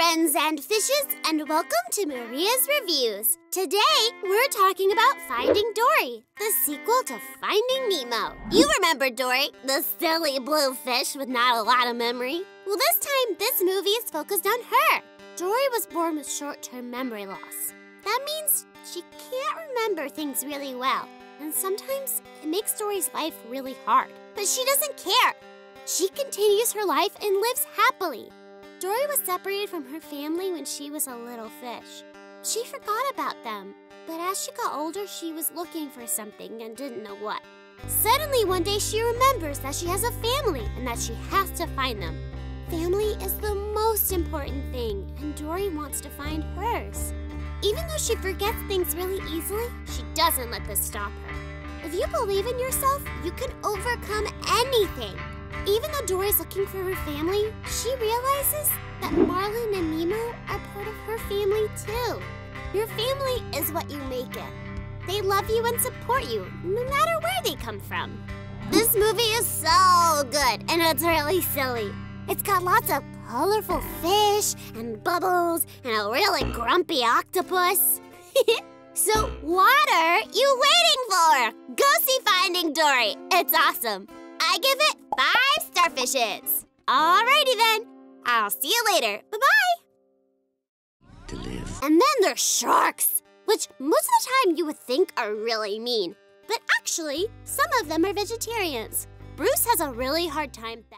friends and fishes, and welcome to Maria's Reviews. Today, we're talking about Finding Dory, the sequel to Finding Nemo. You remember Dory, the silly blue fish with not a lot of memory? Well, this time, this movie is focused on her. Dory was born with short-term memory loss. That means she can't remember things really well, and sometimes it makes Dory's life really hard. But she doesn't care. She continues her life and lives happily. Dory was separated from her family when she was a little fish. She forgot about them, but as she got older, she was looking for something and didn't know what. Suddenly, one day, she remembers that she has a family and that she has to find them. Family is the most important thing, and Dory wants to find hers. Even though she forgets things really easily, she doesn't let this stop her. If you believe in yourself, you can overcome anything. Even though Dory's looking for her family, she realizes that Marlin and Nemo are part of her family too. Your family is what you make it. They love you and support you, no matter where they come from. This movie is so good, and it's really silly. It's got lots of colorful fish and bubbles and a really grumpy octopus. so what are you waiting for? Go see Finding Dory. It's awesome. I give it five starfishes. Alrighty then. I'll see you later. Bye-bye. To live. And then there's sharks, which most of the time you would think are really mean. But actually, some of them are vegetarians. Bruce has a really hard time